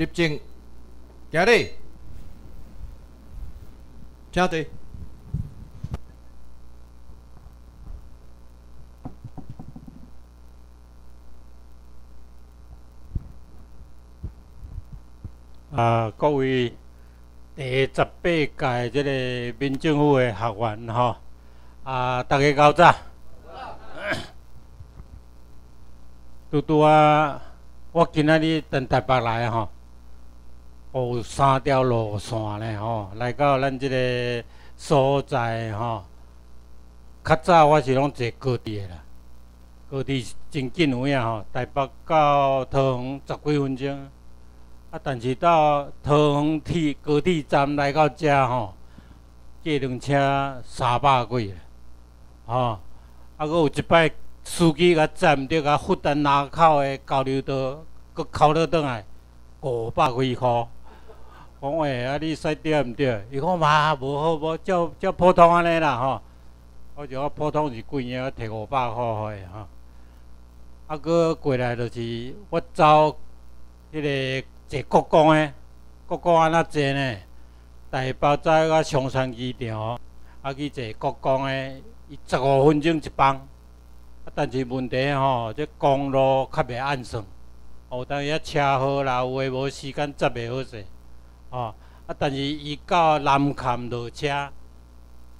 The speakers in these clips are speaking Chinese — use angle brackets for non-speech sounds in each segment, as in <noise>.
立正，行礼，请坐。啊，各位第十八届即个民政府的学员吼，啊，大家搞早。拄拄啊，我今仔日从台北来吼，有三条路线咧吼，来到咱即个所在吼。较早我是拢坐高铁啦，高铁真近有影吼，台北到桃园十几分钟。啊，但是到桃园铁高铁站来到遮吼，计程车三百几，吼，啊，佫有一摆司机甲站着甲复旦拿口的交流道，佫扣倒转来五百几箍。讲话啊，你使对毋对？伊讲嘛，无好无，照照普通安尼啦吼。我就讲普通是几年摕五百箍的吼。啊，佫过来就是我走迄个。坐国光的，国光安那坐呢？台北仔到松山机场，啊去坐国光的，伊十五分钟一班。啊，但是问题吼，这公路较袂按算，有，当遐车祸啦，有诶无时间接袂好势，哦，啊，但是伊到南坎落车，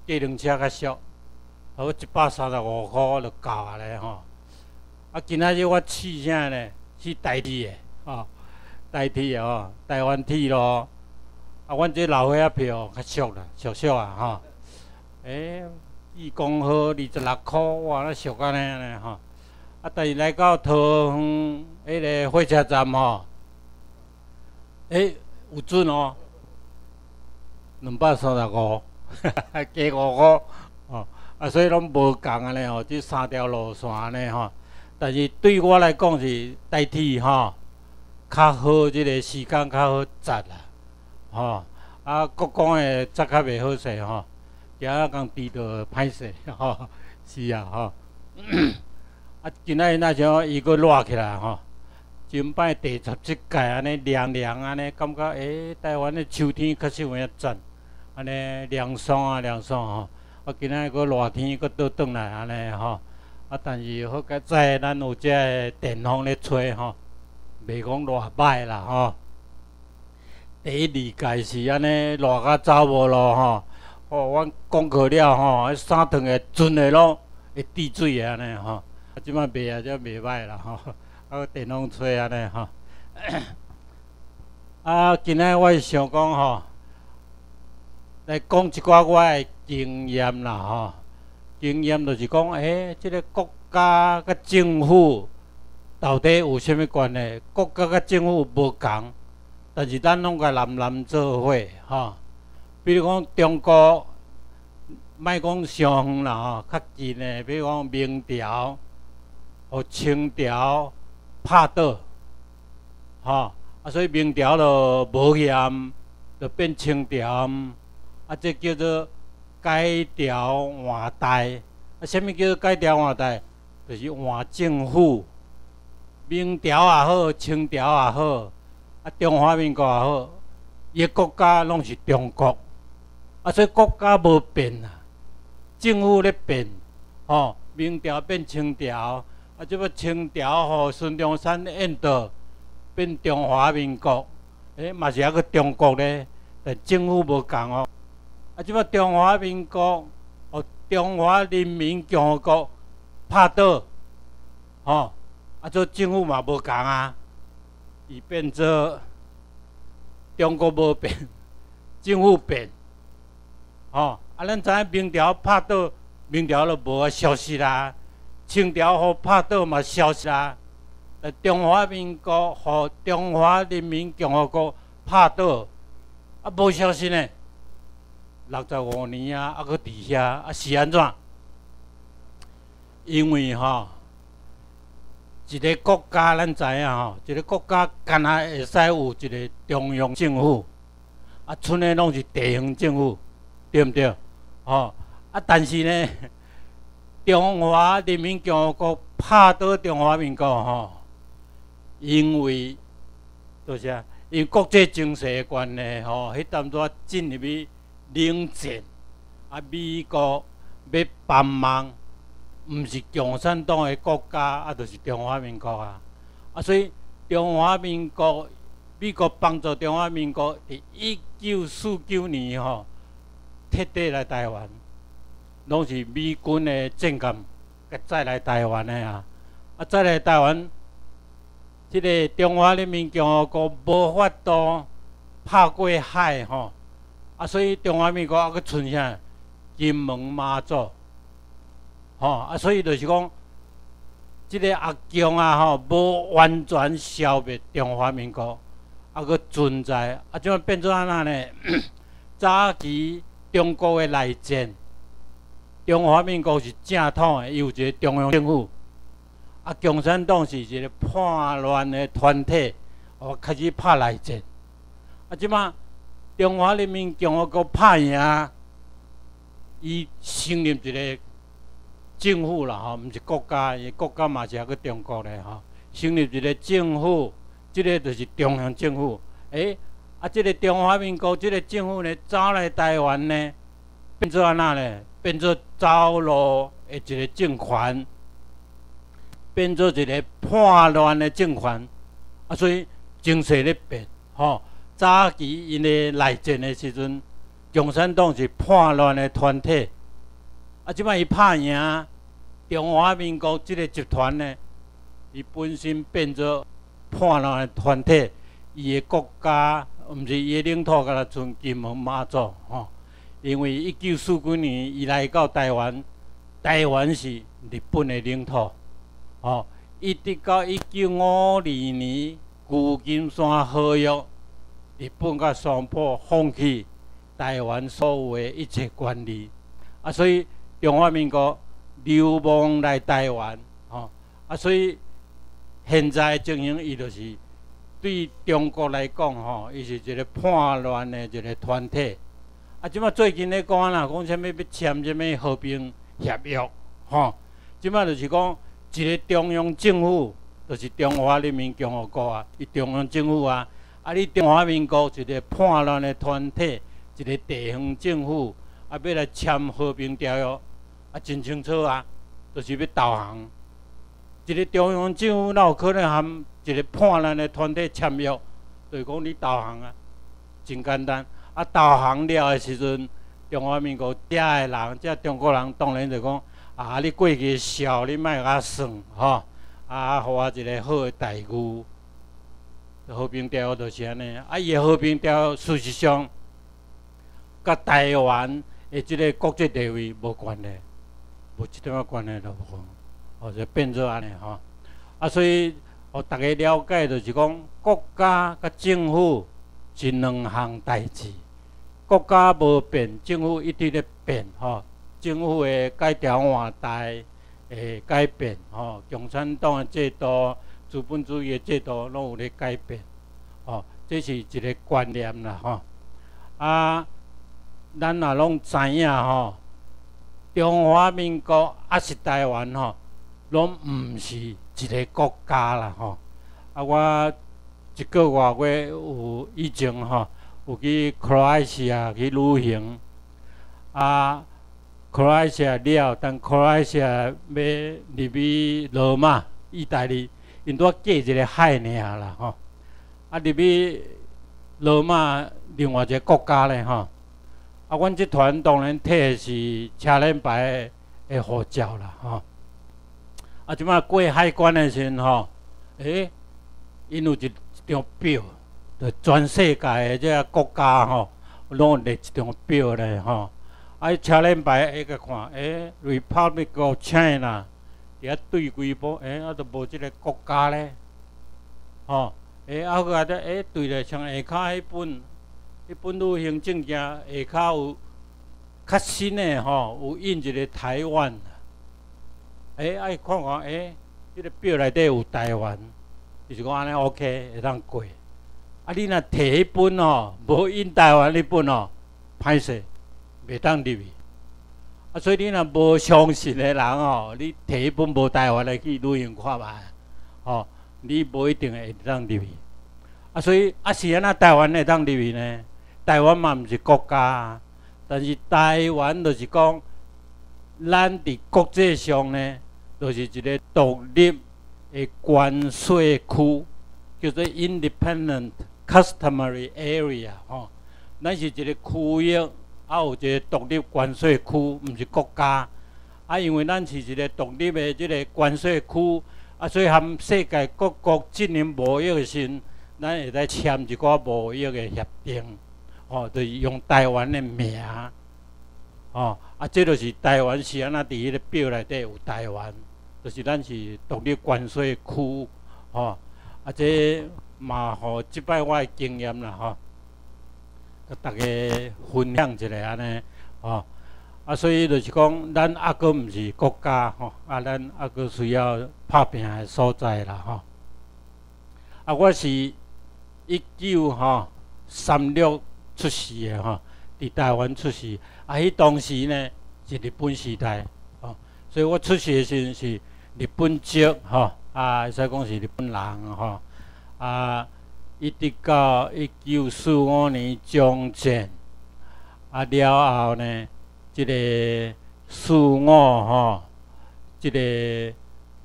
计程车较俗，好一百三十五箍就够啊咧吼。啊，今仔日我试啥呢？去台地的，吼。代替哦，台湾铁咯，啊，阮这老岁仔票较俗啦，俗俗啊吼。诶，一公号二十六箍，哇，那俗安尼安尼吼。啊，但是来到桃园迄个火车站吼，诶，有准哦，两百三十五，<laughs> 加五箍哦。啊，所以拢无共安尼吼，即三条路线安尼吼。但是对我来讲是代替吼。较好，即个时间较好扎啦，吼啊，国光诶扎较袂好势吼，今仔讲迟到歹势，吼 <laughs> 是啊，吼 <coughs> 啊，今仔日那像伊佫热起来吼，前摆第十七届安尼凉凉安尼，感觉诶，台湾诶秋天确实有影赞，安尼凉爽啊凉爽吼，啊，今仔日佫热天佫倒转来安尼吼，啊，但是好佳在咱有遮电风咧吹吼。袂讲偌歹啦吼，第一理解是安尼热甲走无咯吼，哦，阮讲过了吼，迄三趟的准的拢会滴水的安尼吼，啊，即摆袂啊，则袂歹啦吼，啊，电风吹安尼吼，<coughs> 啊，今仔我是想讲吼，来讲一寡我的经验啦吼，经验就是讲，诶，即个国家甲政府。到底有啥物关系？国家甲政府无共，但是咱拢甲南南做伙吼。比如讲中国，莫讲上远啦吼，较近的，比如讲明朝、和清朝拍倒，吼啊，所以明朝就无嫌，就变清朝，啊，这叫做改朝换代。啊，啥物叫做改朝换代？就是换政府。明朝也好，清朝也好，啊，中华民国也好，伊个国家拢是中国，啊，所以国家无变啊，政府咧变，吼，明朝变清朝，啊，即要清朝吼，孙中山引导变中华民国，诶，嘛是还个中国咧，但政府无共哦，啊，即要中华民国，哦，中华人民共和国拍倒，吼。啊，做政府嘛无共啊，伊变做中国无变，政府变，吼啊！咱知影明朝拍倒，明朝就无啊消息啦；清朝互拍倒嘛消失啦。呃，中华民国互中华人民共和国拍倒，啊无消息呢？六十五年啊，啊，搁伫遐啊是安怎？因为吼。一个国家，咱知影吼，一个国家敢若会使有一个中央政府，啊，剩的拢是地方政府，对毋对？吼，啊，但是呢，中华人民共和国拍倒中华民国吼，因为都是啊。因国际情势的关系，吼，迄当作进入去冷战，啊，美国要帮忙，毋是共产党的国家，啊，就是中华民国啊。啊，所以中华民国，美国帮助中华民国，伫一九四九年吼，彻底来台湾，拢是美军的战舰，甲再来台湾的啊，啊，再来台湾。即个中华人民共和国无法度拍过海吼，啊，所以中华民国还佫剩啥金门马祖，吼啊，所以就是讲，即个阿强啊吼，无完全消灭中华民国，还佫存在，啊，怎变做安那呢？<coughs> 早期中国的内战，中华民国是正统的，有一个中央政府。啊，共产党是一个叛乱的团体，哦，开始拍内战。啊，即马中华人民共和国拍赢，伊成立一个政府啦，吼，毋是国家，伊国家嘛是还佫中国咧，吼，成立一个政府，即个就是中央政府。诶，啊，即个中华民国即个政府呢，走来台湾呢，变做安那呢？变做走路的一个政权。变做一个叛乱的政权，啊，所以情势咧变，吼。早期因咧内战的时阵，共产党是叛乱的团体，啊，即摆伊拍赢中华民国即个集团呢，伊本身变做叛乱的团体，伊的国家毋是伊的领土，敢若剩金门马祖，吼。因为一九四九年伊来到台湾，台湾是日本的领土。哦，一直到一九五二年旧金山合约，日本甲双方放弃台湾所有的一切权利，啊，所以中华民国流亡来台湾，吼，啊，所以现在情形伊就是对中国来讲，吼，伊是一个叛乱的一个团体，啊，即马最近咧讲啦，讲啥物要签啥物和平协约，吼，即马就是讲。一个中央政府，就是中华人民共和国啊，伊中央政府啊，啊，你中华民国一个叛乱的团体，一个地方政府，啊，要来签和平条约，啊，真清楚啊，就是要投降。一个中央政府哪有可能含一个叛乱的团体签约？就是讲你投降啊，真简单。啊，投降了的时阵，中华民国遮的人，遮中国人当然就讲。啊！你过去笑，你莫甲算吼。啊，互我一个好诶待遇。和平条约就是安尼。啊，伊诶和平条约事实上，甲台湾诶即个国际地位无关系，无一点仔关系都无。哦，就变做安尼吼。啊，所以，互逐个了解，就是讲国家甲政府是两项代志。国家无变，政府一直咧变吼。政府的改朝换代会改变，吼，共产党的制度、资本主义的制度拢有咧改变，吼，这是一个观念啦，吼。啊，咱也拢知影，吼，中华民国还是台湾，吼，拢毋是一个国家啦，吼。啊，我一个月有以前，吼，有去克罗埃西亚去旅行，啊。克罗埃西亚了，但克罗埃西亚要入去罗马，意大利，因拄隔一个海尔啦，吼。啊，入去罗马另外一个国家咧，吼。啊，阮即团当然摕的是车轮牌的护照啦，吼。啊，即摆过海关的时阵，吼，诶，因有一张表，就全世界的即个国家，吼，拢有列一张表咧，吼。啊！车轮牌一个看，诶，Republic of China，遐对几步，诶，啊，都无即个国家咧，吼，诶，啊，个啊，诶，对咧，像下骹迄本，迄本旅行证件下骹有较新诶，吼，有印一个台湾，诶，啊，看看，诶，即个表内底有台湾，就是讲安尼 OK，会当过。啊，你若摕迄本哦，无印台湾迄本哦，歹势。袂当入去，啊！所以你若无相信的人哦，你摕一本无台湾来去旅行看觅，哦，你无一定会当入去。啊，所以啊是安那台湾会当入去呢？台湾嘛毋是国家，但是台湾就是讲，咱伫国际上呢，就是一个独立的关税区，叫做 Independent Customary Area 吼。咱是一个区域，啊有一个独立关税区，毋是国家。啊，因为咱是一个独立的即个关税区，啊，所以含世界各国进行贸易的时，咱会来签一寡贸易的协定，吼，就是用台湾的名，吼，啊，这就是台湾是安那伫迄个表内底有台湾，就是咱是独立关税区，吼，啊，这嘛，互即摆我的经验啦，吼，甲大家分享一下安尼，吼。啊，所以就是讲，咱阿哥毋是国家吼，啊，咱阿哥需要拍拼的所在啦吼。啊，我是一九吼三六出世的吼，伫台湾出世。啊，迄当时呢是日本时代吼，所以我出世时阵是日本籍吼，啊，会使讲是日本人吼。啊，一直到一九四五年中战啊了后呢。即个四五吼，即个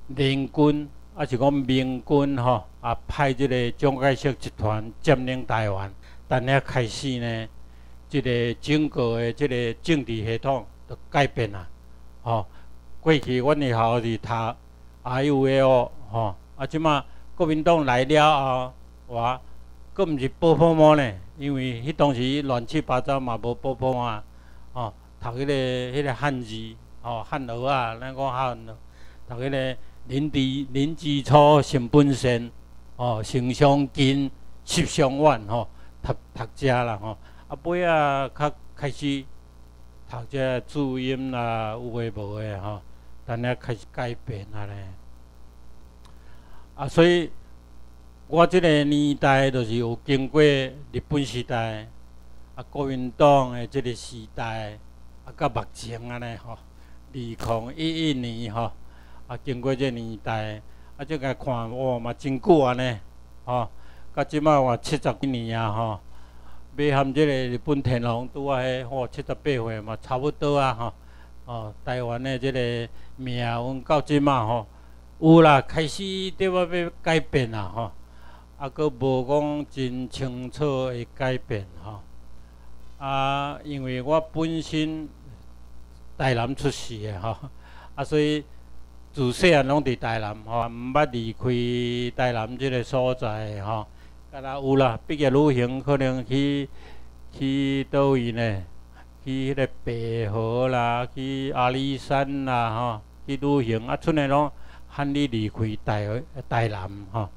联军，啊是讲明军吼，啊派即个蒋介石集团占领台湾，但遐开始呢，即个整个的即个政治系统就改变啦，吼。过去阮的校是读 I U A O 吼，啊即马国民党来了后，哇，佫毋是波波毛呢，因为迄当时乱七八糟嘛无波波啊，吼。读迄个、迄个汉字，吼汉学啊，咱讲汉学，读迄个人之人之初，性本善，吼性相近，习相远，吼读读遮啦，吼啊尾啊较开始读遮注音啦，有诶无诶，吼，等下开始改变啊咧。啊，所以我即个年代就是有经过日本时代，啊国民党诶即个时代。啊，到目前安尼吼，二零一一年吼，啊，经过这年代，啊，即个看哇嘛真久安尼，吼，到即摆话七十几年啊，吼，要含即个日本天皇拄啊，迄吼七十八岁嘛，差不多啊，吼，哦，台湾的即个命运到即摆吼，有啦，开始对我要改变啦，吼，啊，佫无讲真清楚的改变，吼。啊，因为我本身台南出世的吼，啊，所以自细汉拢伫台南吼，毋捌离开台南即个所在吼。敢若有啦，毕业旅行可能去去倒位呢？去迄个白河啦，去阿里山啦吼，去旅行啊，剩诶拢喊你离开台台南吼。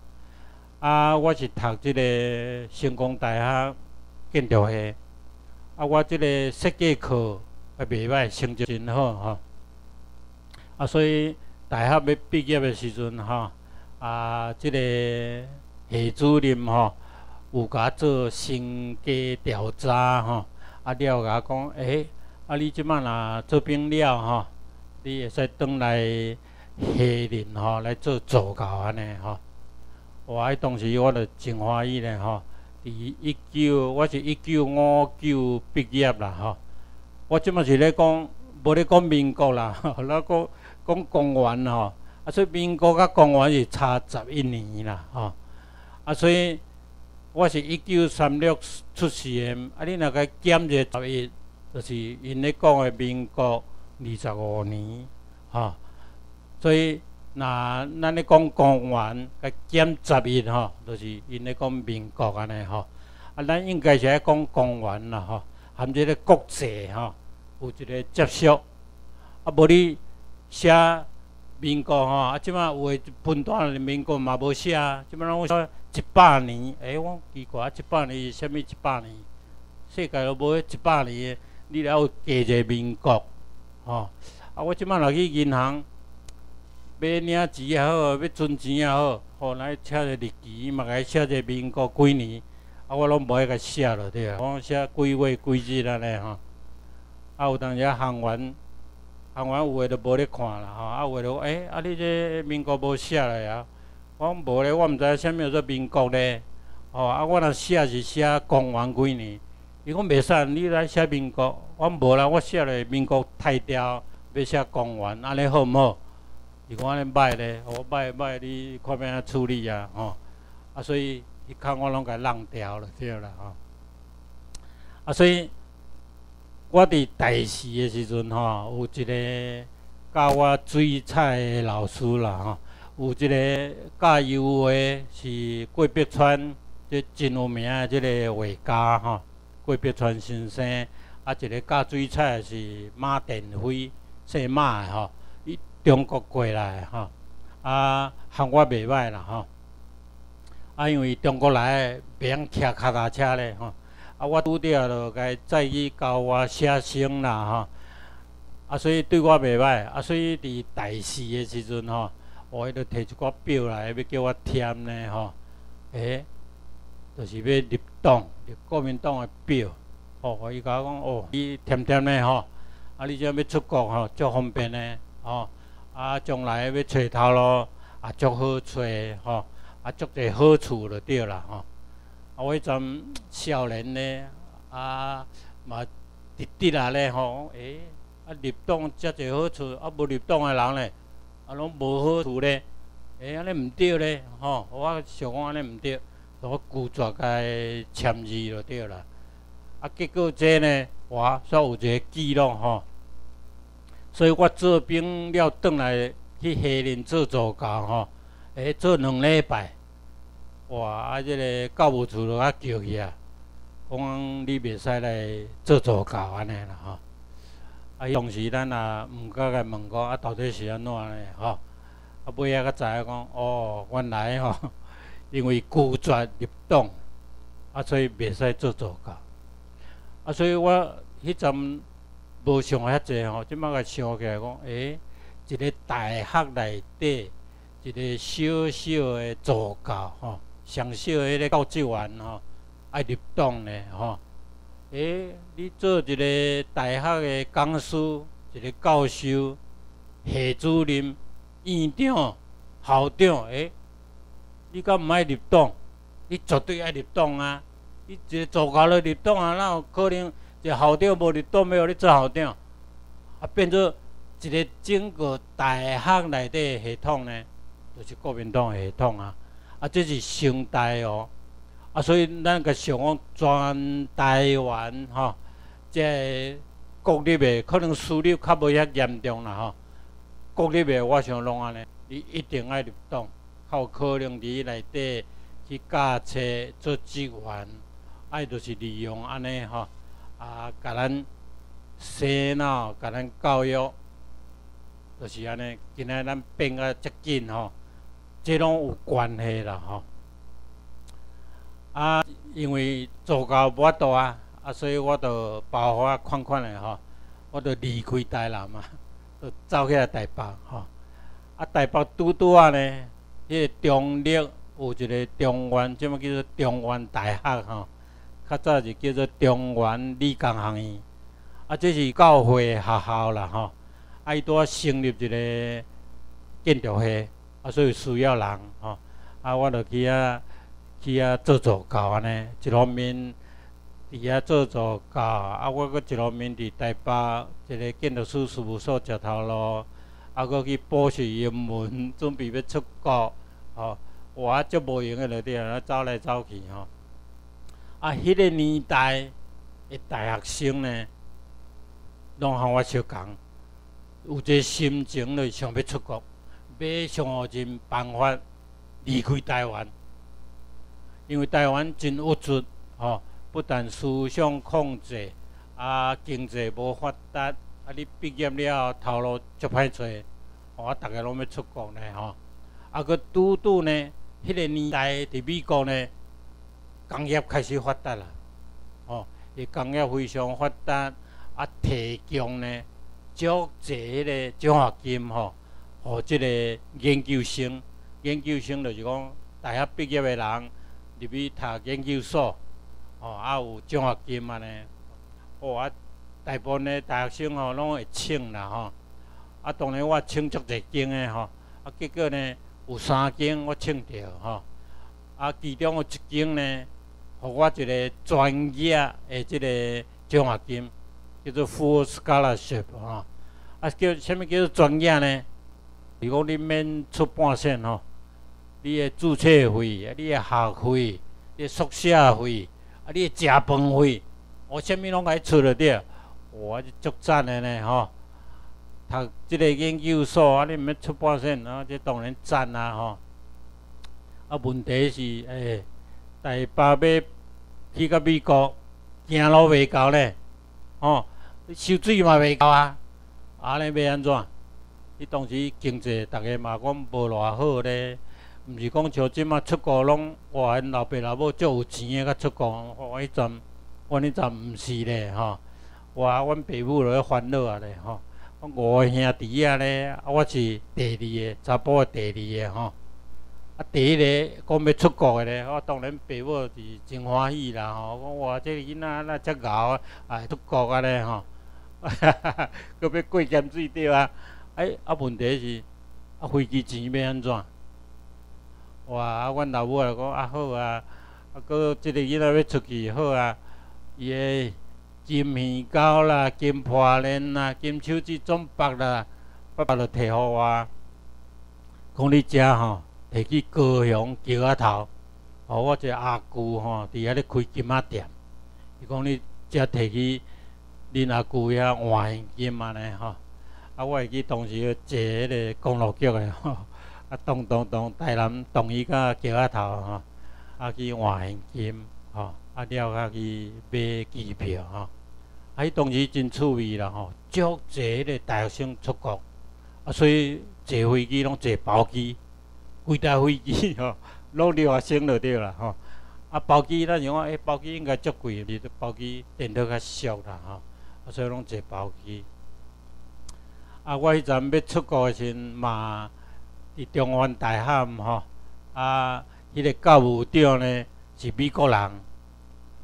啊，我是读即个成功大学建筑系。啊，我即个设计课也袂歹，成绩真好吼。啊，所以大学要毕业的时阵吼，啊，即个系主任吼有甲做身家调查吼，啊，了甲讲，诶，啊，你即摆若做兵了吼，你会使转来系任吼来做助教安尼吼。我当时我着真欢喜咧吼。伫一九，我是一九五九毕业啦吼。我即马是咧讲，无咧讲民国啦，<laughs> 那个讲公元吼。啊，所以民国甲公元是差十一年啦吼。啊，所以我是一九三六出世的，啊，你若个减一十一，就是因咧讲的民国二十五年吼。所以。那咱咧讲公元，甲减十一吼，就是因咧讲民国安尼吼。啊，咱应该是爱讲公元啦吼，含即个国际吼有一个接触。啊，无你写民国吼，啊，即摆有诶分段诶民国嘛无写，即摆拢写一百年。诶，我奇怪，啊一百年是虾米一百年？世界都无一百年诶，你了有加一个民国吼。啊，我即摆若去银行。买领钱也好，要存钱也好，吼，来写个日期，嘛该写个民国几年，啊，我拢无爱甲写落底啊，我写几月几日安尼吼。啊，有当时行员，行员有诶都无咧看啦，吼，啊，有诶都诶，啊，你这民国无写来啊？我讲无咧，我毋知啥物叫做民国咧。哦，啊，我若写是写公元几年，伊讲袂使，你来写民国，我无啦，我写咧民国太调，要写公元，安尼好毋好？伊讲安尼歹咧，我歹歹，你看要安怎处理啊？吼，啊，所以迄空我拢甲弄掉了，对啦，吼。啊，所以我伫大四诶时阵吼，有一个教我水彩诶老师啦，吼，有一个教油画是郭碧川，即真有名诶即个画家吼，郭碧川先生。啊，一个教水彩是马殿辉，姓马诶吼，伊中国过来的吼，啊，喊我袂歹啦吼。啊，因为中国来袂用骑脚踏车咧吼。啊，我拄着就该再去教我写生啦，吼。啊，所以对我袂歹。啊，所以伫大四诶时阵吼，我迄个摕一寡表来要叫我填呢，吼。诶，就是要入党，入国民党诶表。哦，伊甲我讲，哦，你填填呢，吼。啊，你即要出国吼，足方便呢，吼。啊，将来要找头路，啊足好找，吼。啊，足侪好处就对啦，吼。啊，我迄阵少年呢，啊嘛直直啊咧吼，诶，啊入党遮侪好处，啊无入党诶人咧，啊拢无好处咧，诶，安尼毋对咧，吼，我想讲安尼毋对，我拒绝伊签字就对啦。啊，结果这呢，我煞有一个记录吼，所以我做兵了，转来去黑林做助教吼，诶，做两礼拜。哇！啊，即个教务处就啊叫去啊，讲你袂使来做助教安尼啦吼。啊，当时咱也毋敢甲问讲啊，到底是安怎呢吼？啊，尾仔才知影讲，哦，原来吼，<laughs> 因为拒绝入党，啊，所以袂使做助教。啊，所以我迄阵无想遐济吼，即摆甲想起来讲，诶，一个大学内底一个小小的助教吼。上少迄个教职员吼，爱入党咧吼。诶，你做一个大学的讲师，一个教授、系主任、院长、校长，诶，你敢毋爱入党？你绝对爱入党啊！你一个助教咧入党啊，哪有可能一个校长无入党，要互你做校长？啊，变做一个整个大学内底的系统呢，就是国民党系统啊。啊，这是生态哦，啊，所以咱个想讲全台湾吼，即国立的可能私立较无遐严重啦吼，国立的我想拢安尼，你一定爱入党，较有可能伫内底去教册做职员，爱就是利用安尼吼，啊，甲咱洗脑，甲咱教育，就是安尼，今仔咱变啊遮紧吼。这拢有关系啦，吼！啊，因为做到无法度啊，啊，所以我就爆发款款的吼，我就离开台南嘛，<laughs> 就走去台北吼。啊，台北拄拄啊呢，迄个中立有一个中原，即么叫做中原大学吼，较早是叫做中原理工学院。啊，这是教会学校啦，吼！啊，伊拄啊成立一个建筑系。啊，所以需要人吼，啊，我著去遐去遐做做教安尼，一方面伫遐做做教，啊，我搁一方面伫台北一个建筑师事务所食头路，啊，搁去补习英文，<laughs> 准备要出国，吼，我足无闲个落地啊，走来走去吼。啊，迄个年代的大学生呢，拢和我相共，有一个心情就想要出国。要想互尽办法离开台湾，因为台湾真物质，吼，不但思想控制，啊，经济无发达，啊，你毕业了后头路足歹找，我逐个拢要出国呢，吼，啊，佮拄拄呢，迄个年代伫美国呢，工业开始发达啦，吼，伊工业非常发达，啊，提供呢足济迄个奖学金，吼。即个研究生，研究生就是讲大学毕业的人入去读研究所，哦，啊有奖学金安尼。哦，啊大部分的大学生吼拢会请啦吼。啊，当然我请足侪间的吼，啊结果呢有三间我请着吼。啊，其中有一间呢，互我一个专业的即个奖学金，叫做 Full Scholarship 吼。啊，叫啥物叫做专业呢？如果你免出半线吼，你的注册费、啊，你的学费、你的宿舍费、啊，你的食饭费，我啥物拢该出了着。我就足赞的呢吼。读即个研究所啊，你毋免出半线，啊，这当然赞啊吼。啊，问题是诶，大爸要去到美国，行路袂够咧，吼，收水嘛袂够啊。安尼要安怎？伊当时经济逐个嘛讲无偌好咧，毋是讲像即马出国拢哇，因老爸老母足有钱个甲出国。我迄阵，我迄阵毋是咧吼。哇，阮爸母著咧烦恼啊咧吼。五个兄弟啊咧，啊我是第二个，查甫诶第二个吼。啊，第一个讲要出国诶咧，我当然爸母是真欢喜啦吼。讲哇，即个囡仔那遮牛啊，出国啊咧吼。<laughs> 哈哈哈！搁要过咸水着啊！哎，啊问题是啊飞机钱要安怎？哇！啊，阮老母也讲啊好啊，啊搁即个囡仔要出去好啊，伊个金耳膏啦、金破链啦、金手指总绑啦，爸爸就摕互我，讲你遮吼，摕去高雄桥仔头，哦我一个阿舅吼，伫遐咧开金仔店，伊讲你遮摕去。恁阿舅遐换现金安尼吼，啊，我会记当时坐迄个公路局的吼，啊，咚咚咚，台南同伊甲桥仔头吼，啊去换现金吼，啊了啊去买机票吼，啊，迄当时真趣味啦吼，足济迄个大学生出国，啊，所以坐飞机拢坐包机，规台飞机吼，拢留学生就对啦吼，啊，包机咱像讲，诶，包机应该足贵，是包机电脑较俗啦吼。啊所以拢坐包机。啊，我迄阵要出国诶时阵嘛，伫中原大汉吼，啊，迄个教务长呢是美国人，啊，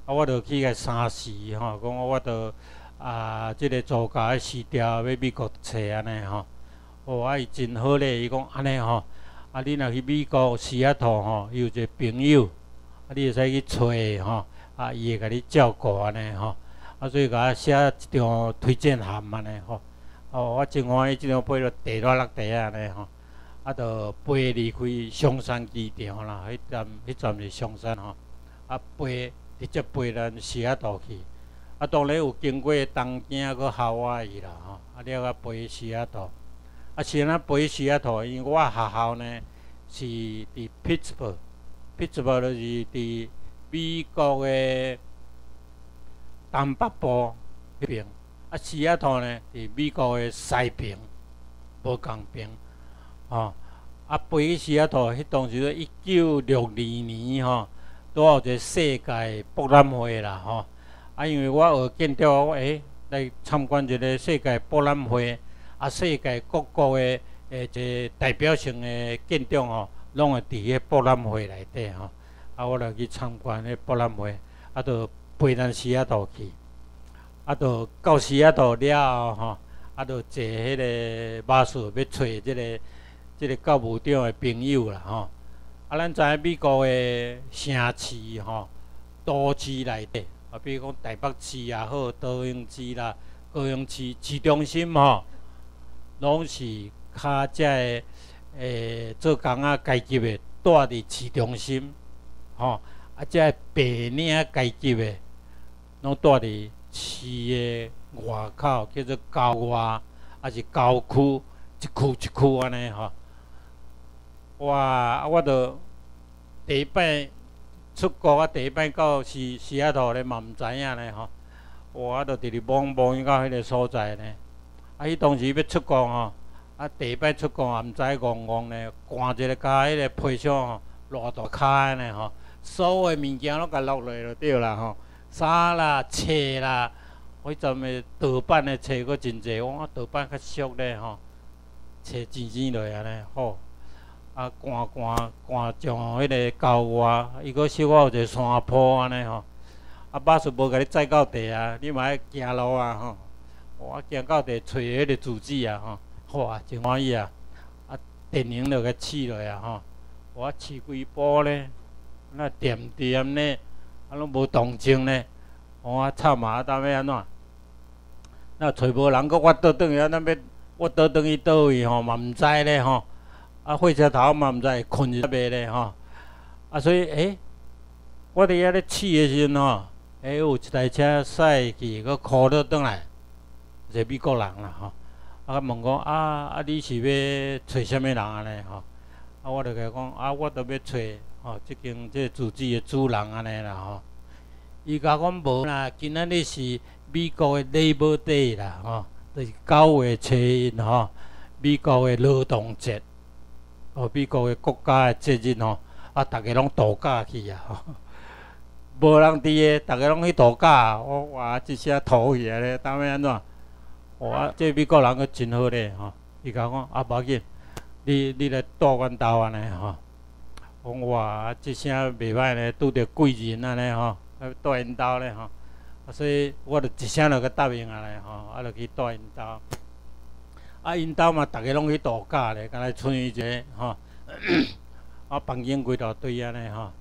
我著去个三市吼，讲我著啊，即个租家诶辞调要美国找安尼吼，哦，啊，伊真好咧，伊讲安尼吼，啊，你若去美国西雅图吼，伊有一个朋友，啊，你会使去找吼，啊，伊会甲你照顾安尼吼。啊，所以甲我写一张推荐函安尼吼，哦，我真欢喜即张飞了第落落地安尼吼，啊，着飞离开香山机场啦，迄站迄站是香山吼，啊，飞直接飞咱西雅图去，啊，当然有经过东京搁夏威夷啦吼，啊，了啊飞西雅图，啊，先啊飞西雅图，因为我学校呢是伫 Pittsburgh，Pittsburgh 就是伫美国诶。东北部迄边，啊，西雅图呢，伫美国的西边，无共边，吼。啊，飞去西雅图，迄当时一九六二年吼，拄好一个世界博览会啦，吼。啊，因为我学建筑，我诶来参观一个世界博览会，啊，世界各国的诶一个代表性的建筑吼，拢会伫迄博览会内底吼。啊，我来去参观迄博览会，啊，都。飞咱西雅图去，啊，到到西雅图了吼，啊，到坐迄个巴士要找即个即个教务长的朋友啦吼。啊，咱知影美国的城市吼，都市内底，啊，比如讲台北市也好，高雄市啦，高雄市市中心吼，拢是较遮个诶做工啊阶级的住伫市中心，吼，啊，遮白领阶级的。拢住伫市的外口，叫做郊外，还是郊区，一区一区安尼吼。哇！啊我著第一摆出国，啊，第一摆到西西雅图咧嘛，毋知影咧吼。我著直直懵懵到迄个所在呢。啊，伊当时要出国吼，啊，第一摆出国也毋知戆戆咧，赶一个加迄个皮箱吼，偌大卡安尼吼，所有物件拢甲落来就对啦吼。衫啦、册啦，迄阵诶盗版诶册阁真济，我盗版较俗咧吼，册钱钱落安尼好，啊，赶赶赶上迄个郊外，伊阁小可有一个山坡安尼吼，啊，巴士无甲你载到地啊，你嘛爱行路啊吼，我行到地找迄个住址啊吼，哇，真欢喜啊，啊，电影就甲试落啊吼，我试几部咧，那点点咧，啊拢无动静呢，我操嘛，当要安怎？那找无人，搁我倒转去啊，那要我倒转去倒位吼，嘛毋知咧吼。啊，火车头嘛毋知困入袂咧吼。啊，所以诶，我伫遐咧试诶时阵吼，诶，有一台车驶去，搁靠倒转来，是美国人啦吼。啊，问讲啊啊，你是要找啥物人安尼吼？啊，我著甲伊讲啊，我著要找哦，即间即自治诶主人安尼啦吼。伊甲讲无啦，今仔日是美国诶 Labor Day 啦吼，就是九月初一吼，美国诶劳动节，哦，美国诶国家诶节日吼，啊，逐个拢度假去啊吼，无人伫诶，逐个拢去度假，我哇，即声吐起来咧，当要安怎？哇！即美国人阁真好咧吼，伊甲我啊，无要紧，你你来住阮兜安尼吼。讲哇，即声袂歹咧，拄着贵人安尼吼，啊住因兜咧吼。啊，所以我著一声就甲答应啊咧吼，啊，著去住因兜。啊，因兜嘛，逐个拢去度假咧，敢若剩伊一个吼。啊，房间几大堆安尼吼，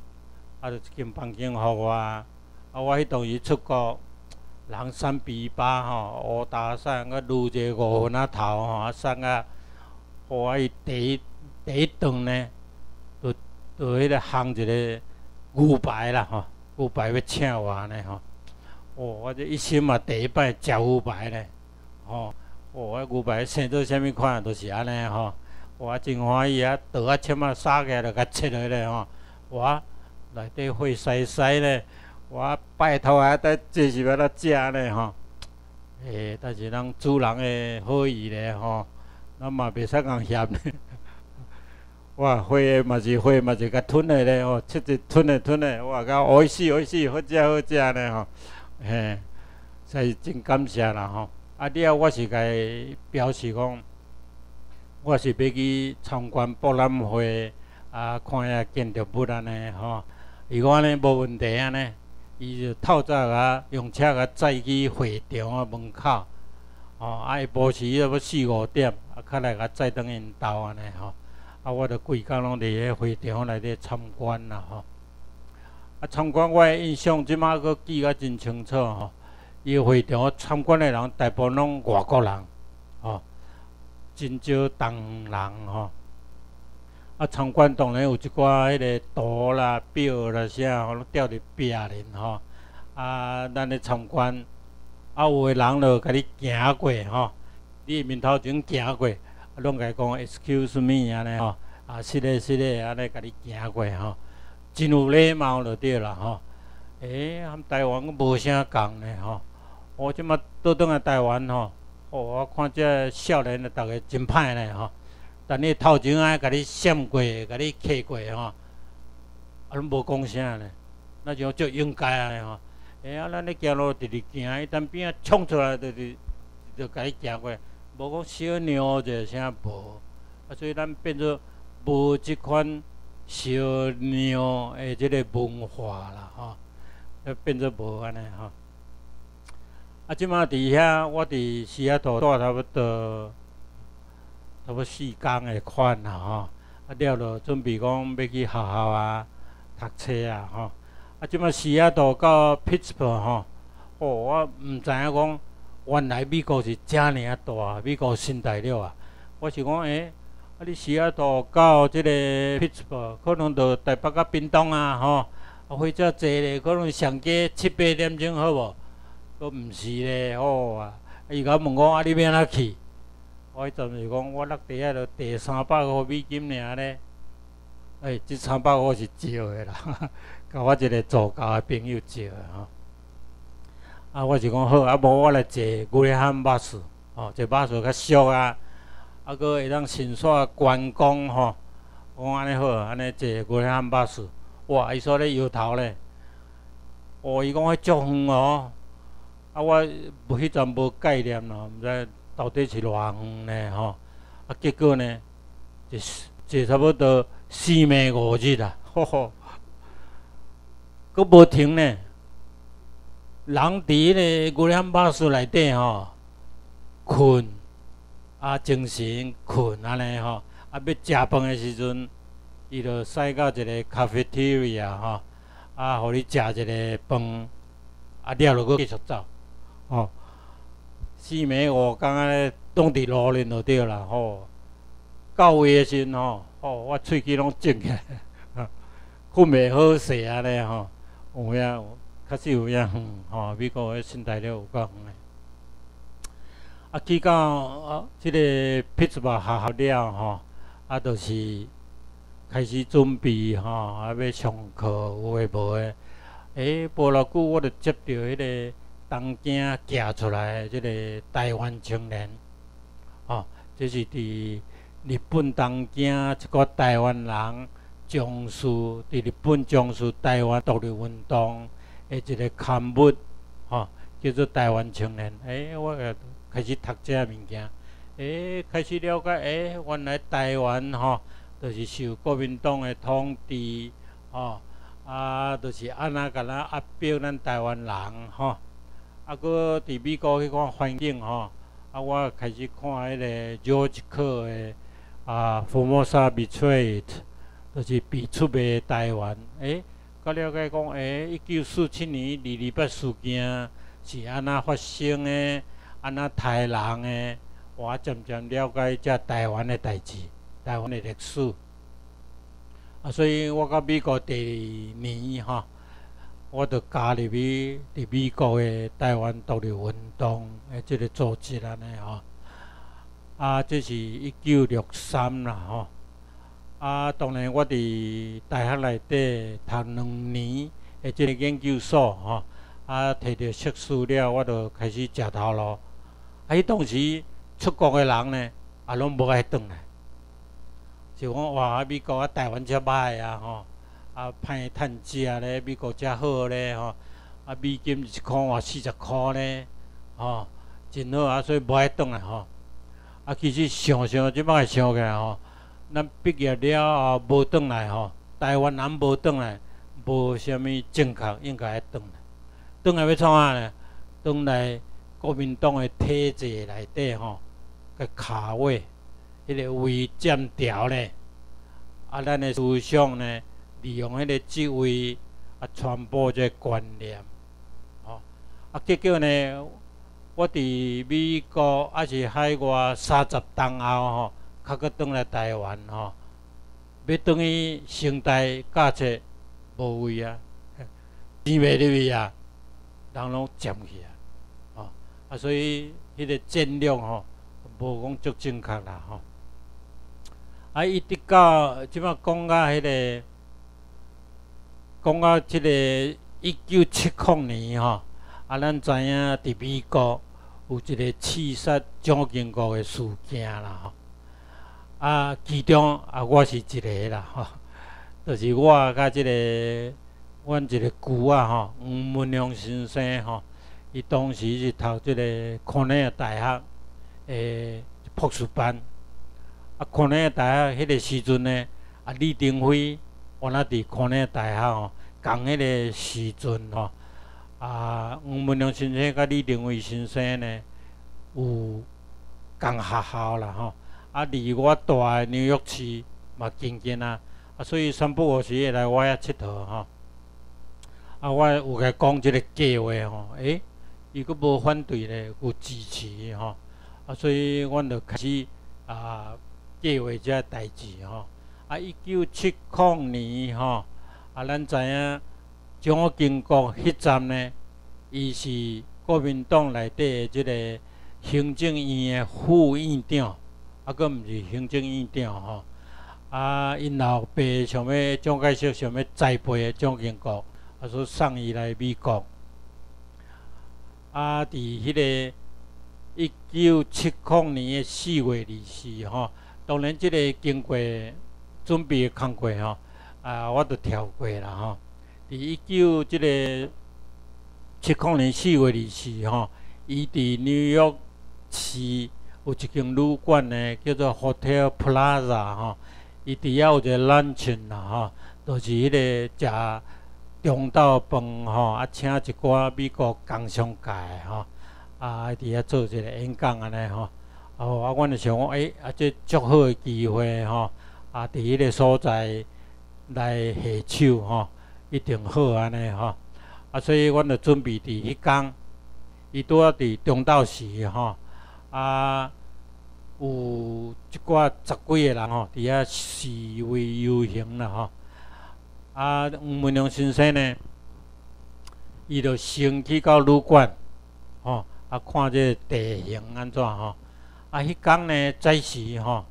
啊，著一间房间互我。啊，我迄当时出国。人三比八吼，乌大山个愈者五分仔头吼，啊山啊，互我伊第一第一顿呢，就就迄个烘一个牛排啦吼，牛排要请我安尼吼，哦，我这一生嘛第一摆食牛排咧，吼，哦，我牛排生做啥物款都是安尼吼，我真欢喜啊，倒啊切啊杀起来甲切落咧吼，我内底血洗洗咧。我拜托啊，得这是要来食咧吼，诶，但是咱主人诶好意咧吼，咱嘛袂使讲嫌。哇，花诶嘛是花，嘛是甲吞诶咧吼，切一吞诶吞诶，哇，甲好死好死，好食好食咧吼，嘿，所以真感谢啦吼。啊，了我是甲伊表示讲，我是要去参观博览会，啊，看遐建筑物安尼吼，伊讲安尼无问题安尼。伊就透早啊，用车甲载去会场啊门口，哦，啊，下晡时要要四五点，啊，较来甲载倒因兜安尼吼，啊，我着规工拢伫咧会场内底参观啦吼，啊，参观我诶印象即马阁记甲真清楚吼，伊会场参观诶人大部分拢外国人，吼，真少东人吼。啊，参观当然有一寡迄个图啦、表啦啥，吼，拢吊伫壁咧吼。啊，咱咧参观，啊，有诶人就甲你行过吼，你面头前行过，拢甲伊讲 excuse me 安尼吼，啊，是咧是咧，安尼甲你行过吼，真有礼貌就对啦吼。诶，含台湾无啥共咧吼。我即马倒转来台湾吼，哦，我看这少年的逐个真歹咧吼。但你头前啊，甲你闪过，甲你客过吼，啊，拢无讲啥咧，那就足应该啊吼。哎啊，咱咧行路直直行，伊当边啊冲出来，就是就甲你行过，无讲小鸟者啥无，啊，所以咱变做无即款小鸟诶，即个文化啦吼，要变做无安尼吼。啊，即马伫遐，我伫西雅图住差不多。差不多四工的款啦吼，啊了了，准备讲要去学校啊，读册啊吼。啊，即马时啊到到 Pittsburgh 吼，哦，我毋知影讲原来美国是遮尔啊大，美国新大陆啊。我是讲诶，啊你时啊到到即个 Pittsburgh，可能到台北甲屏东啊吼，啊或者坐咧，可能上加七八点钟好无？都毋是咧，好啊。伊甲问我啊，你要安怎去？我迄阵是讲，我落地啊着第三百五美金尔咧。哎，即三百五是少诶啦，<laughs> 甲我一个做教诶朋友借诶吼。啊，我是讲好，啊无我来坐古里汉巴士，吼，坐巴士较俗啊，啊，佫会当顺煞观光吼。讲安尼好，安尼坐古里汉巴士，哇，伊煞咧摇头咧。哦，伊讲迄足远哦，啊，我无迄阵无概念咯，毋知。到底是偌远呢？吼，啊，结果呢，就坐差不多四暝五日啦，吼吼，佫无停呢。人伫迄个牛栏巴士内底吼，困啊，精神困安尼吼，啊，要食饭的时阵，伊就驶到一个咖啡 teria 吼，啊，互你食一个饭，啊，了落去继续走，吼。四暝五更安尼挡伫路咧就对啦，吼。到位诶时阵吼，吼，我喙齿拢肿起来，<laughs> 困袂好势安尼吼，有影，确实有影远吼，美国诶身体了有够远诶。啊，去到啊，即个匹兹堡学校了吼，啊，就是开始准备吼，啊，要上课有诶无诶。诶，无偌久我就接到迄个东京寄出来即个台湾青年，吼，这是伫日本东京一个台湾人从事伫日本从事台湾独立运动诶一个刊物，吼，叫做台湾青年。诶，我个。开始读这物件，诶，开始了解，诶，原来台湾吼，就是受国民党诶统治，吼，啊，就是安那甲咱压迫咱台湾人，吼，啊，搁伫美国迄款环境，吼，啊，我开始看迄个 George 克诶，啊，Formosa Betrayed，就是被出卖台湾，诶，甲了解讲，诶，一九四七年二二八事件是安那发生诶。安那台人诶，我渐渐了解遮台湾诶代志，台湾诶历史。啊，所以我到美国第二年吼，我就加入去伫美国诶台湾独立运动诶即个组织安尼吼。啊，这是一九六三啦吼。啊，当然我伫大学内底读两年诶即个研究所吼。啊，摕到硕士了，我就开始食头路。啊！迄当时出国诶人呢，也拢无爱转来，就讲哇，美国啊、台湾遮歹啊，吼，啊，歹趁食咧，美国遮好咧，吼，啊，美金一箍换四十箍咧，吼，真好啊，所以无爱转来吼。啊，其实想想即摆想起来吼，咱毕业了后无转来吼，台湾人无转来，无啥物正确应该爱转来，转来要创啊呢？转来。国民党诶体制内底吼，个卡位，迄个位占条咧，啊，咱诶思想呢，利用迄个职位啊，传播这观念，吼，啊，结果呢，我伫美国还是海外三十冬后吼，较搁转来台湾吼，要转去生态价值无位啊，钱袂入去啊，人拢占去啊。吼啊，所以迄个战量吼，无讲足正确啦吼。啊，一直到即摆讲到迄个，讲到即个一九七零年吼，啊，咱知影伫美国有一个刺杀蒋经国的事件啦吼。啊，其中啊，我是一个啦吼，就是我甲即个阮一个舅啊吼，黄文良先生吼。伊当时是读即个康奈尔大学诶博士班，啊，康奈尔大学迄个时阵呢，啊，李登辉原来伫康奈尔大学吼，共迄个时阵吼，啊，黄文良先生甲李登辉先生呢有共学校啦吼，啊，离我住诶纽约市嘛近近啊，啊，所以三不五时会来我遐佚佗吼，啊，我有甲讲即个计划吼，诶。伊阁无反对咧，有支持吼，啊，所以阮就开始啊计划遮代志吼。啊，一九七零年吼，啊，咱知影蒋经国迄站呢，伊是国民党内底即个行政院的副院长，啊，阁毋是行政院长吼。啊，因老爸想要蒋介石想要栽培蒋经国，啊，所以送伊来美国。啊！伫迄个一九七零年的四月二四吼，当然即个经过准备的工作吼，啊，我都跳过啦吼。伫一九即个七零年四月二四吼，伊伫纽约市有一间旅馆呢，叫做 Hotel Plaza 吼，伊伫遐有一个 luncheon 啦吼，就是迄个食。中昼饭吼，啊，请一寡美国工商界吼，啊，伫遐做一个演讲安尼吼，哦，啊，阮就想讲，诶，啊，这足好诶机会吼，啊，伫迄个所在，来下手吼，一定好安尼吼。啊，所以阮就准备伫迄工，伊拄啊伫中昼时吼，啊有一寡十几个人吼，伫遐示威游行啦吼。啊，黄文良先生呢，伊就先去到旅馆，吼，啊看这地形安怎吼。啊，迄工呢早时吼，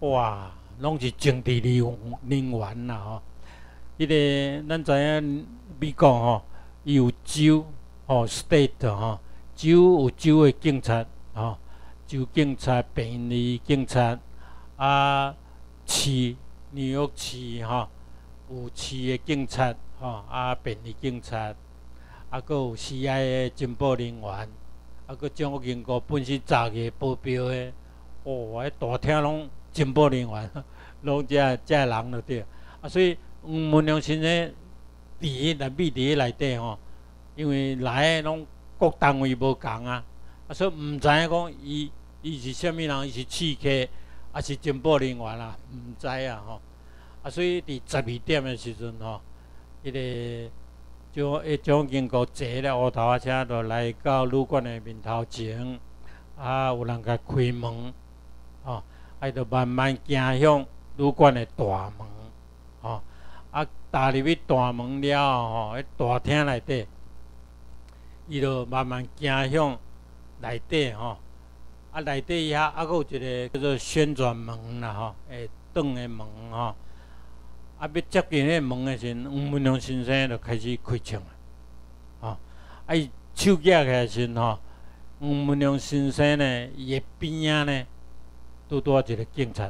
哇，拢是政治人人员啦吼。迄个咱知影美国吼，伊有州吼，state 吼，州有州的警察吼，州警察、便利警察，啊，市纽约市吼。有市的警察，吼啊，便利警察，啊，搁有 C.I. 的情报人员，啊，搁中国银行本身早期保镖的，哦，迄大厅拢情报人员，<laughs> 拢遮遮人了对，啊，所以黄文良先生伫迄内秘伫迄内底吼，因为来的拢各单位无共啊，啊，所以毋知影讲伊伊是虾物人，伊是刺客，还是情报人员啦，毋知啊吼。啊，所以伫十二点的时阵吼，迄个就一种经过坐了乌头车，就来到旅馆的面头前，啊，有人甲开门，吼，啊，就慢慢行向旅馆的大门，吼，啊，踏入去大门了吼，迄大厅内底，伊就慢慢行向内底吼，啊，内底遐还佫有一个叫做旋转门啦吼，诶，转的门吼。啊！要接近迄门的时，黄文龙先生就开始开枪啊，吼！啊，伊手举起来时，吼，黄文龙先生呢，伊的边仔呢，拄拄一个警察，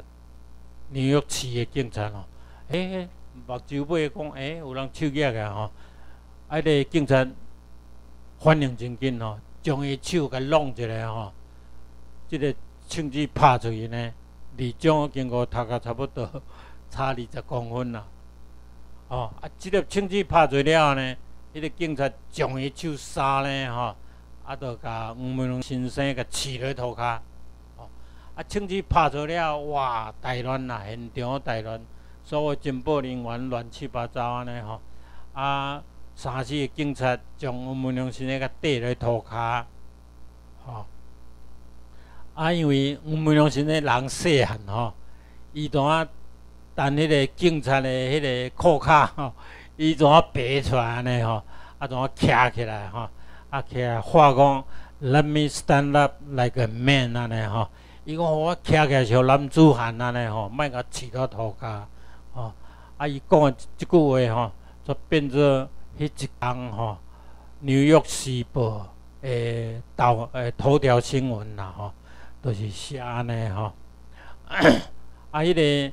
纽约市的警察吼，诶，目睭尾讲，诶，有人手举起来吼，啊，个警察反应真紧吼，将伊手甲弄一下吼，即个枪支拍出去呢，离蒋经过头壳差不多。<laughs> 差二十公分啦，哦，啊，即粒枪支拍做了呢，迄个警察将伊手杀呢，吼，啊，就甲黄文龙先生甲刺落涂骹，哦，啊，枪支拍出了，哇，大乱啦，现场大乱，所有情报人员乱七八糟安尼吼，啊，三四个警察将黄文龙先生甲缀落涂骹，吼，啊，因为黄文龙先生人细汉吼，伊当啊。等迄个警察的迄个裤骹吼，伊怎啊爬出来安尼吼，啊怎啊徛起来吼，啊起来话讲，Let me stand up like a man 安尼吼，伊讲我徛起来像男子汉安尼吼，莫甲饲到涂骹吼，啊伊讲的即句话吼，就变做迄一工吼，纽约时报诶头诶头条新闻啦吼，都是写安尼吼，<coughs> 啊迄个。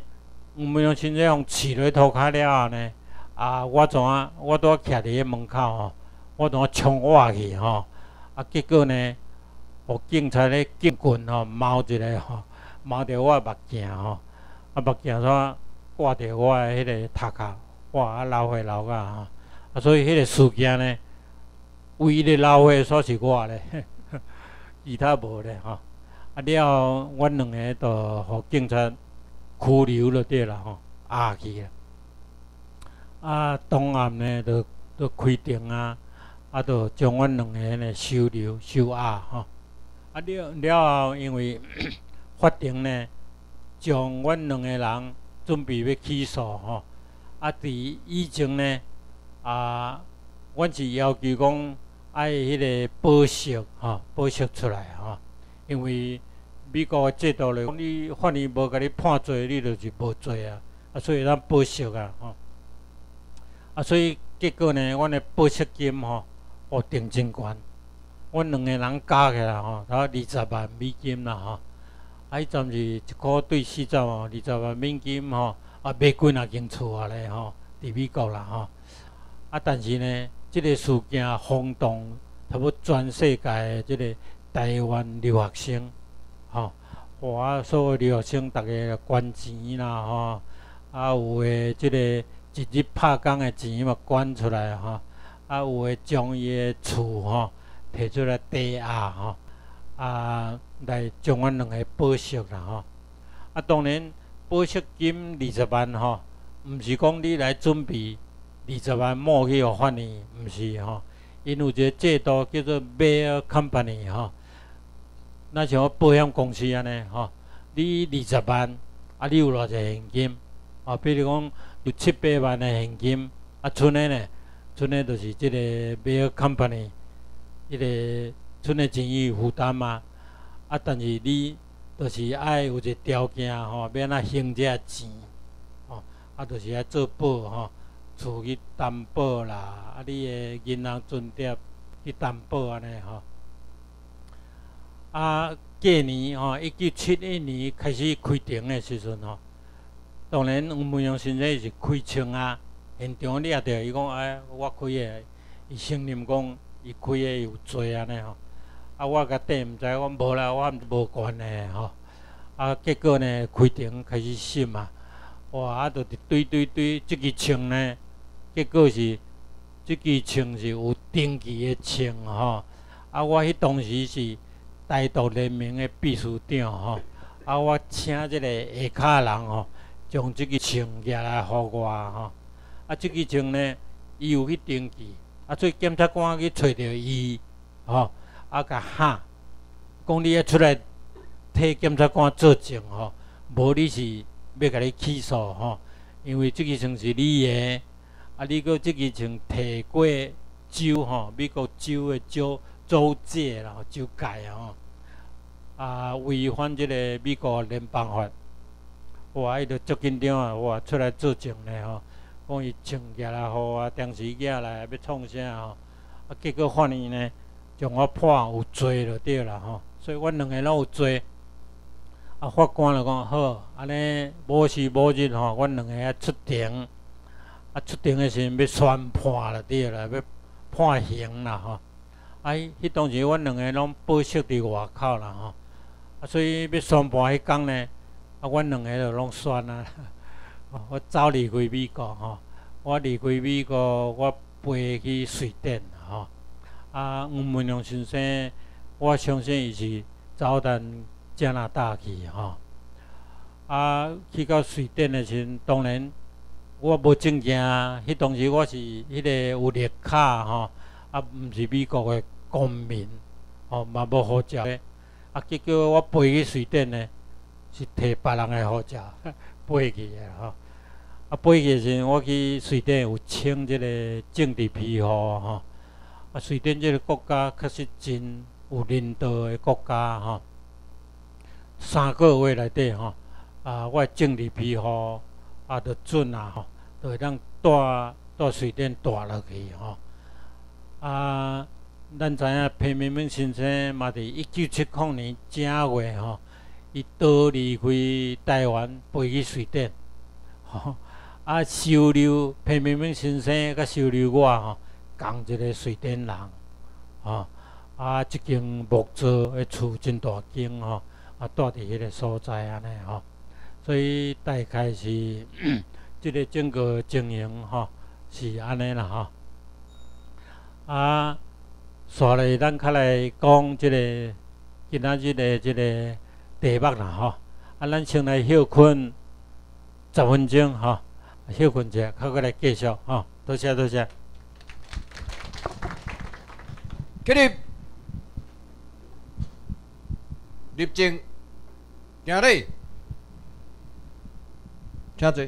黄文良先生用刺落涂骹了后呢，啊，我怎啊，我拄啊徛伫迄门口吼，我怎啊冲我去吼，啊，结果呢，互警察咧警棍吼猫一个吼，猫着我目镜吼，啊目镜煞挂着我诶迄个头壳，哇，啊流血流甲吼，啊，所以迄个事件呢，唯一流血煞是我咧，<laughs> 其他无咧吼，啊了后，阮两个就互警察。拘留了对啦吼，押去啊！啊，当暗呢，就就开庭啊，啊，就将阮两个呢收留收押吼。啊了了后，因为 <coughs> 法庭呢，将阮两个人准备要起诉吼。啊，伫以前呢，啊，阮是要求讲爱迄个保释吼，保释出来吼，因为。美国的制度咧，你法院无甲你判罪，你就是无罪啊！啊，所以咱保释啊，吼！啊，所以结果呢，阮的保释金吼，哦，定真悬，阮两个人加起来吼，才二十万美金啦，吼！啊，迄阵是一箍对四十万，二十万美金吼，啊，买几啊间厝啊咧，吼，伫美国啦，吼！啊，但是呢，即个事件轰动差不多全世界的即个台湾留学生。吼，我所有留学生，逐个捐钱啦，吼，啊有诶，即个一日拍工诶钱嘛捐出来，吼，啊有诶将伊诶厝吼摕出来抵押，吼，啊来将阮两个保释啦，吼，啊当然保释金二十万，吼，毋是讲你来准备二十万莫去互法院，毋是吼。因有一个制度叫做 Bear Company 吼，那像保险公司安尼吼，你二十万，啊，你有偌济现金，啊，比如讲有七八万的现金，啊，剩的呢，剩的就是即个 Bear Company，迄个剩的钱伊负担嘛，啊，但是你就是爱有一个条件吼，免啊还这钱，吼，啊，就是爱做保吼。厝去担保啦，啊，你诶银行存折去担保安尼吼。啊，过年吼，一九七一年开始开庭诶时阵吼，当然吴文阳先生是开枪啊，现场你也着伊讲哎，我开诶，伊承认讲伊开诶有罪安尼吼。啊，我甲底毋知，我无啦，我无关诶吼。啊，结果呢，开庭开始审嘛，哇，啊，着一堆堆堆，即支枪呢。结果是，即支枪是有登记的枪吼，啊，我迄当时是台独联盟的秘书长吼，啊，我请即个下骹人吼，将即支枪拿来互我吼，啊，即支枪呢，伊有去登记，啊，所以检察官去找着伊吼，啊，甲喊，讲你要出来替检察官作证吼，无你是要甲你起诉吼，因为即支枪是你的。啊！你搁即支枪摕过州吼，美国州的州州界啦，州界吼，啊，违反即个美国联邦法，哇！伊着足紧张啊！哇，出来作证咧吼，讲伊枪举来互我，当时举来要创啥吼？啊，结果法院呢，将我判有罪就对啦吼，所以阮两个拢有罪。啊，法官就讲好，安尼无时无日吼，阮两个要出庭。啊，出庭的时阵要宣判了，对啦，要判刑啦，吼。迄当时阮两个拢保释伫外口啦，吼。啊，所以要宣判迄工呢，啊，阮两个就拢宣啊。<laughs> 我早离开美国，吼。我离开美国，我飞去瑞典，吼。啊，吴文龙先生，我相信伊是走咱加拿大去，吼。啊，去到瑞典的时阵，当然。我无证件啊，迄当时我是迄个有绿卡吼，啊，啊毋是美国的公民，吼嘛无护照的，啊，结果我飞去瑞典呢，是摕别人的护照 <laughs> 飞去的吼，啊，飞去时我去瑞典有请即个政治庇护吼，啊，瑞典即个国家确实真有领导的国家吼，三个月内底吼，啊，我政治庇护。啊，着准啊吼，着会当带带水电带落去吼。啊咱知影裴明明先生嘛，伫一九七零年正月吼，伊倒离开台湾飞去瑞典，<laughs> 吼。啊，收留裴明明先生，甲收留我吼，共一个瑞典人，吼。啊，即间木造的厝真大间吼，啊，住伫迄个所在安尼吼。所以大概是 <coughs> 即个整个经营吼是安尼啦吼。啊，刷来咱较来讲即个今仔日的即个题目啦吼。啊，咱先来休困十分钟吼，休困者，较过来继续吼。多谢多谢。起立，立正，行礼。请坐。